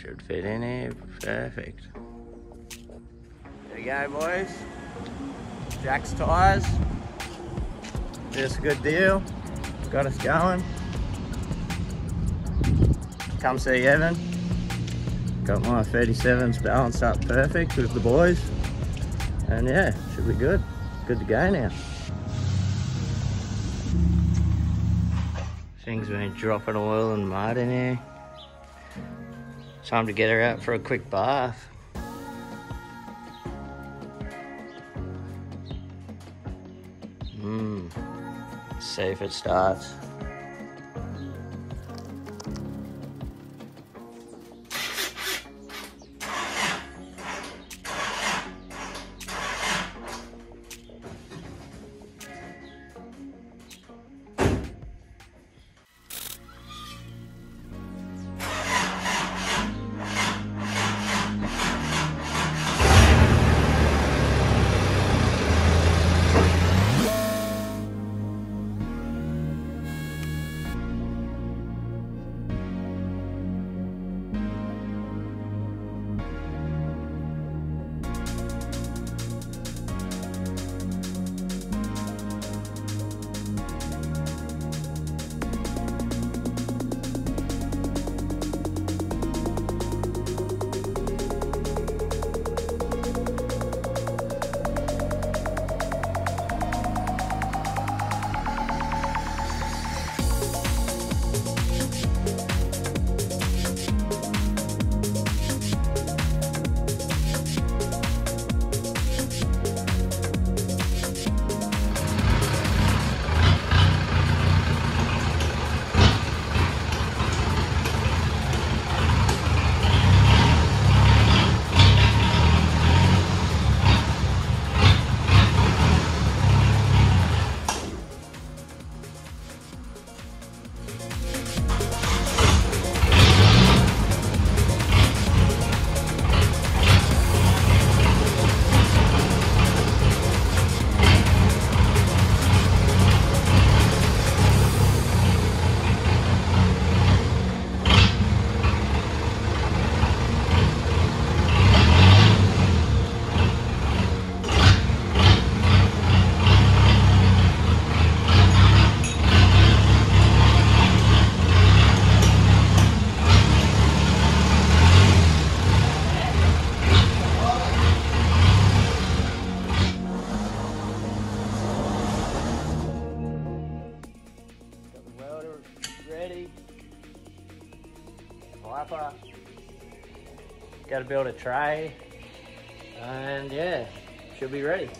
Should fit in here, perfect. There you go, boys. Jack's tyres. Just a good deal. Got us going. Come see Evan. Got my 37s balanced up perfect with the boys. And yeah, should be good. Good to go now. Things been dropping oil and mud in here. Time to get her out for a quick bath. Mmm. See if it starts. Got to build a tray. And yeah, should be ready.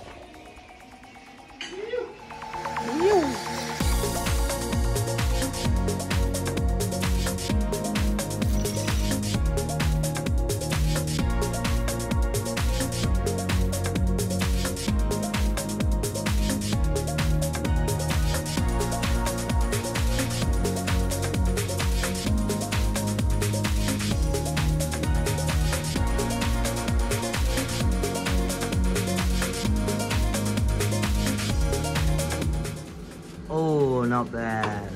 Not bad.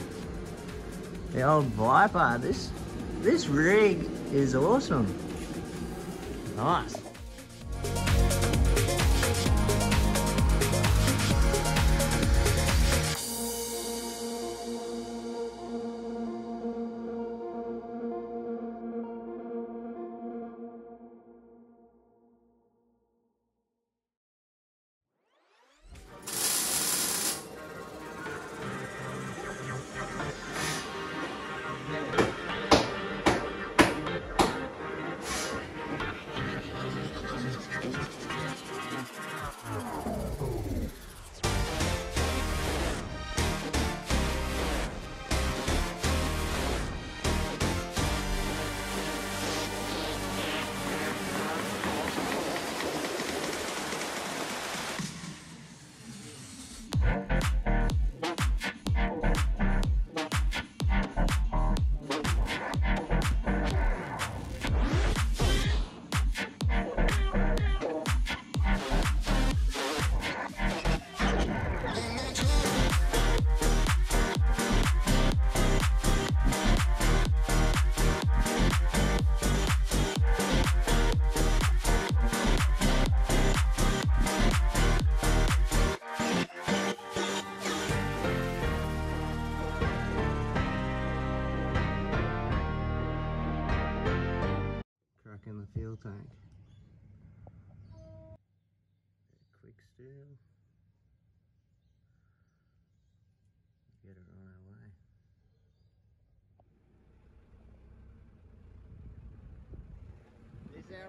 The old Viper. This this rig is awesome. Nice.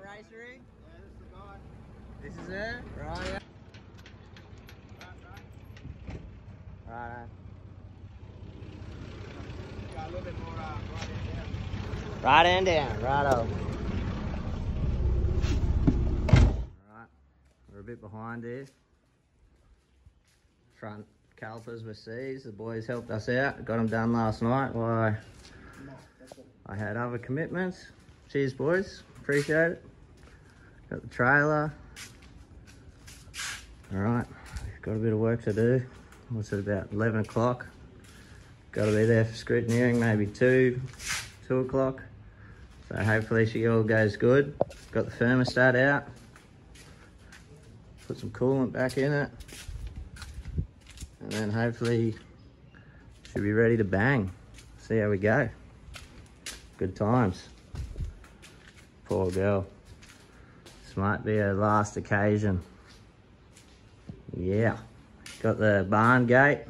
Masonry? This is it? Right. yeah. Right. Got a little bit more uh, right in there. Right and down, righto. Alright, we're a bit behind here. Front calipers were seized. The boys helped us out. Got them done last night Why? I, I had other commitments. Cheers, boys. Appreciate it. Got the trailer. Alright, got a bit of work to do. What's it about? 11 o'clock. Got to be there for scrutineering, maybe 2, 2 o'clock. So hopefully she all goes good. Got the thermostat out. Put some coolant back in it. And then hopefully she'll be ready to bang. See how we go. Good times. Poor girl. This might be her last occasion. Yeah. Got the barn gate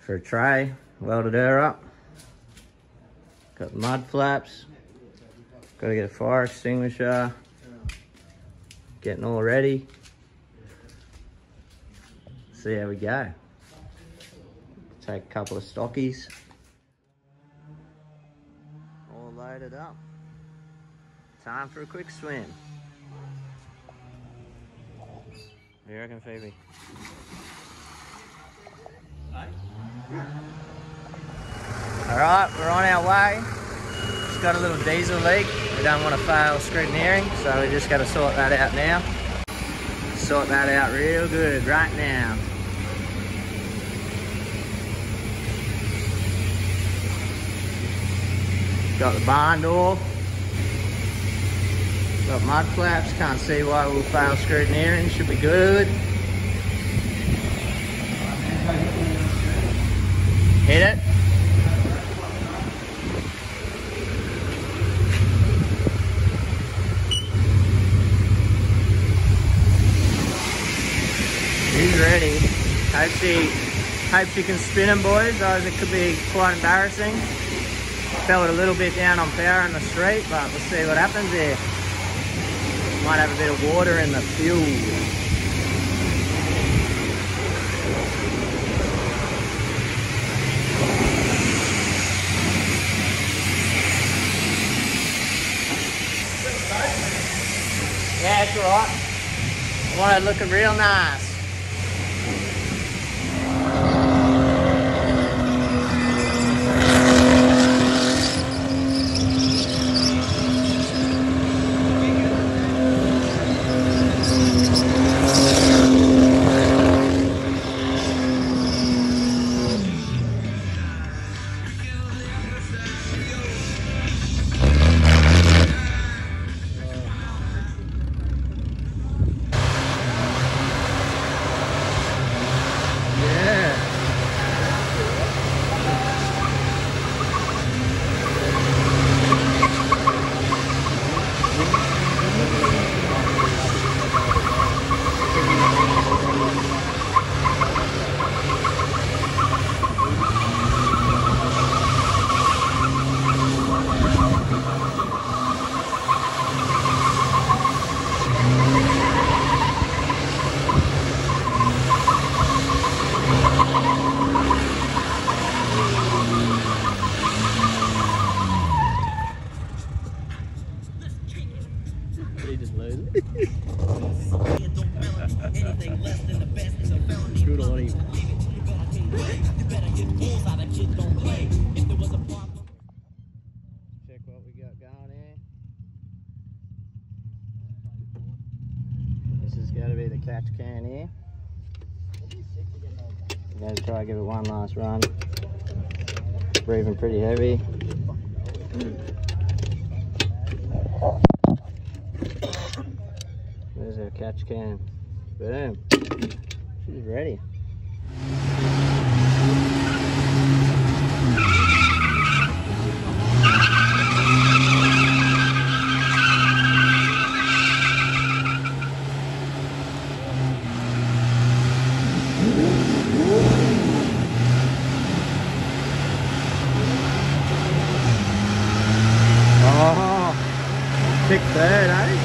for a tray. Welded her up. Got mud flaps. Got to get a fire extinguisher. Getting all ready. See how we go. Take a couple of stockies. All loaded up. Time for a quick swim. What do you reckon, Phoebe? Alright, we're on our way. Just got a little diesel leak. We don't want to fail scrutineering, so we just got to sort that out now. Sort that out real good right now. Got the barn door. Got mud flaps. Can't see why we'll fail scrutineering. Should be good. Hit it. He's ready. Hope she, hope she can spin him, boys. Otherwise it could be quite embarrassing. Fell it a little bit down on power in the street, but we'll see what happens here. Might have a bit of water in the fuel. Yeah, it's alright. Want it looking real nice. Catch can here. I'm going to try to give it one last run. Breathing pretty heavy. There's our catch can. Boom. She's ready. Pick third, eh?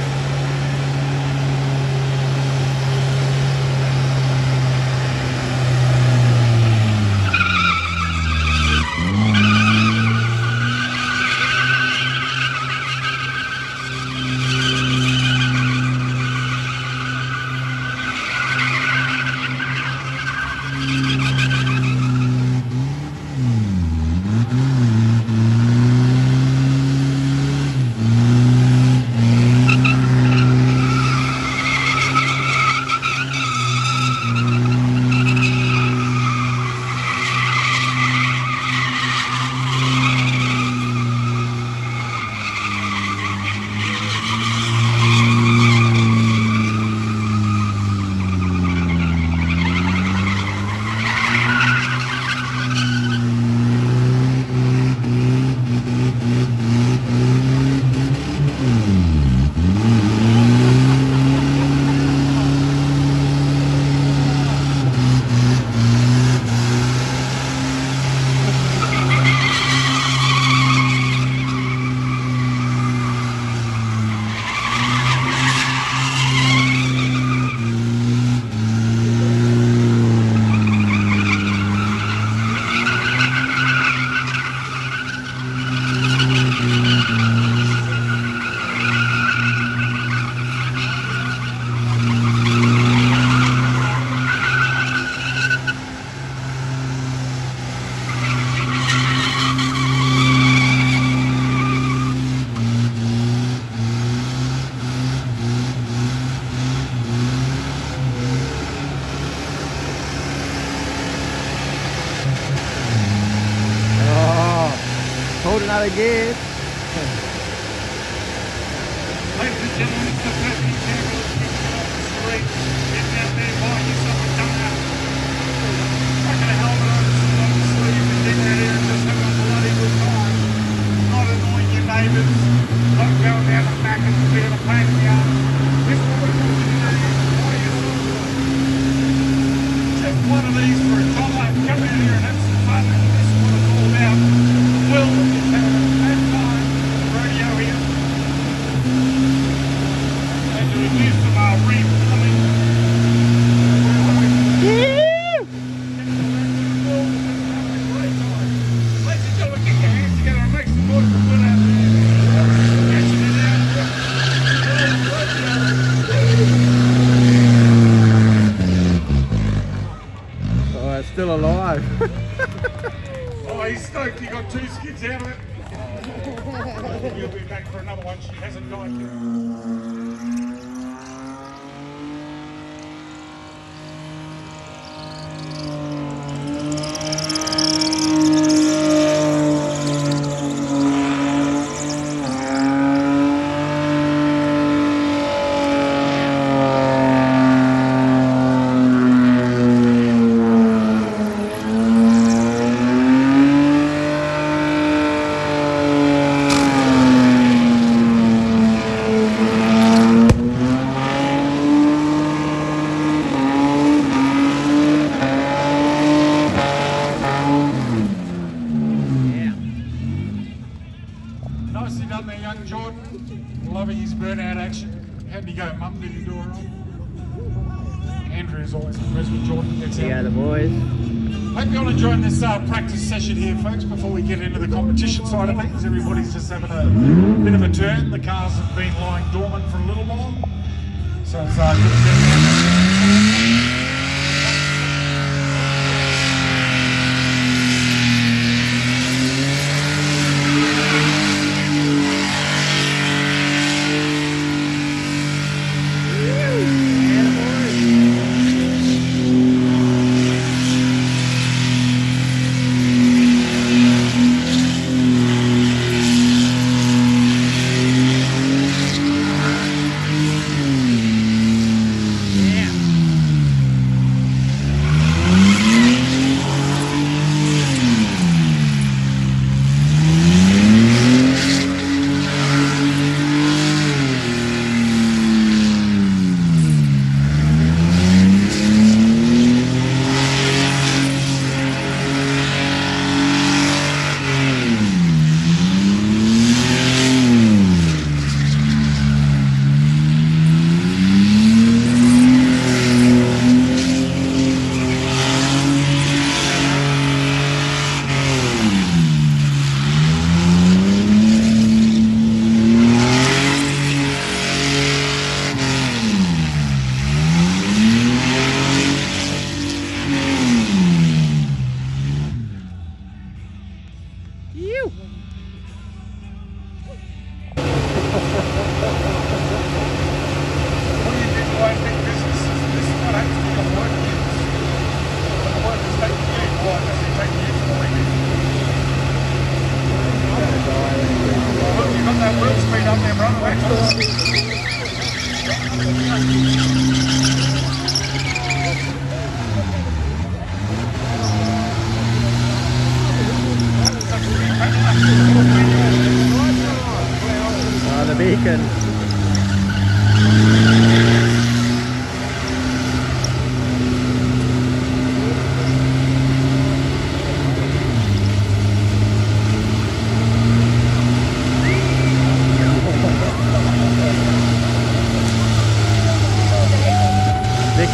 Thank you.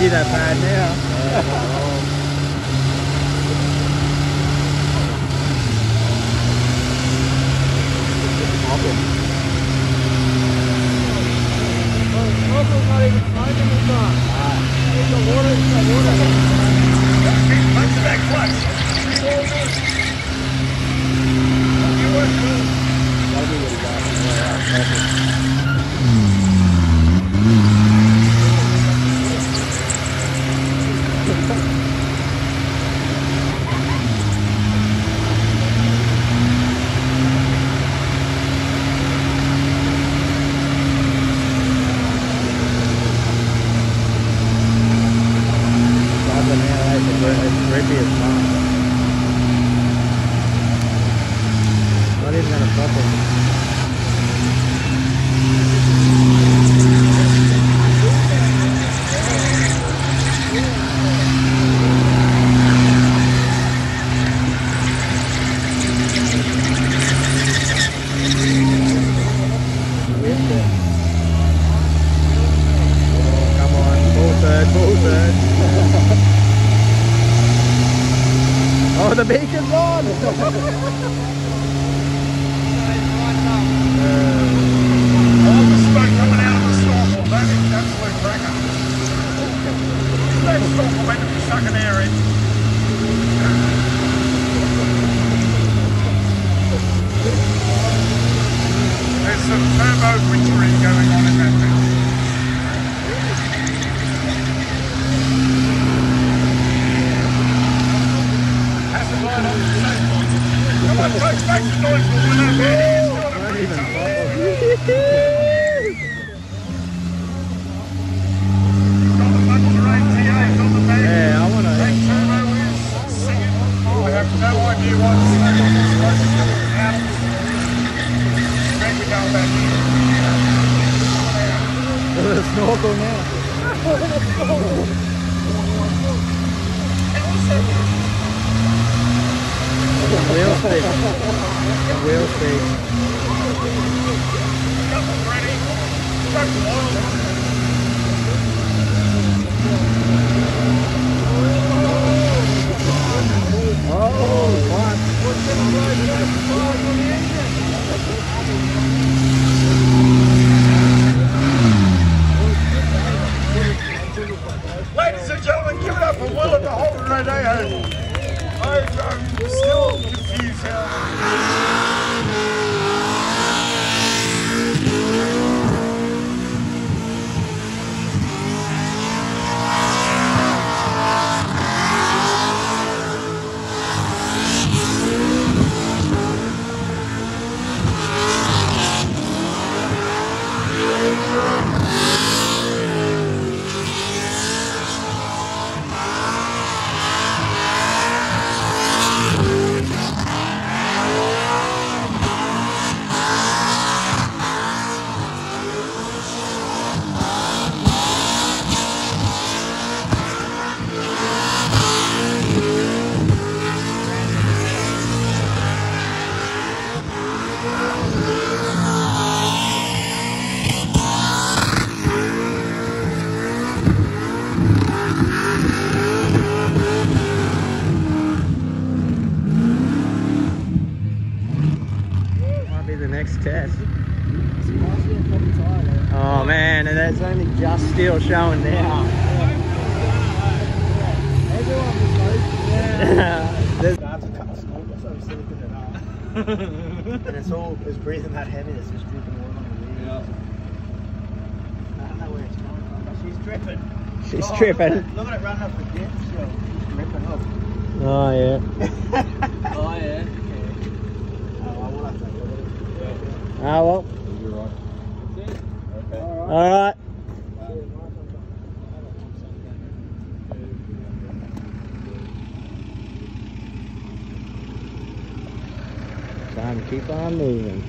Vicky, that bad now. Punch that clutch. Not even gonna fucking. Come on, full third, full third. Oh, the beacon's on! All the smoke coming out of the storm oh, that is absolute cracker. That storm will make it suck air in. Eh? There's some turbo wintering going on in that. Come on, folks, make some noise for when that and it's all, it's breathing that heavy, it's just dripping water on the wheels. I don't know where it's coming from, but she's dripping. She's Oh, tripping. Look at, it running up the dip, still. She's dripping up. Oh yeah. oh, yeah. Oh, I will have to have a look at it. Ah well. All right. Time keep on moving.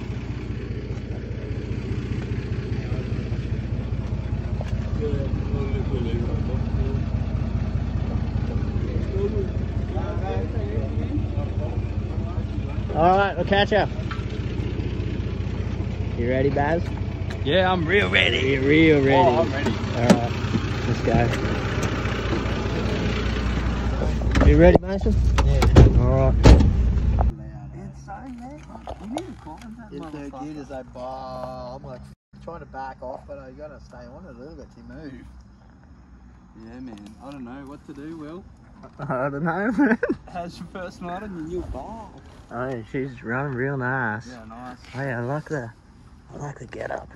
All right, we'll catch up. You ready, Baz? Yeah, I'm real ready. You're real ready. Oh, I'm ready. All right, let's go. You ready, Mason? Yeah. All right. Insane, man. You need to climb that In third motherfucker. gear, there's a bar. I'm like trying to back off, but I gotta stay on it a little bit to move. Yeah, man. I don't know what to do, Will. I don't know, man. How's your first night on your new bar? Oh, she's running real nice. Yeah, nice. Oh yeah, I like the, I like the get up.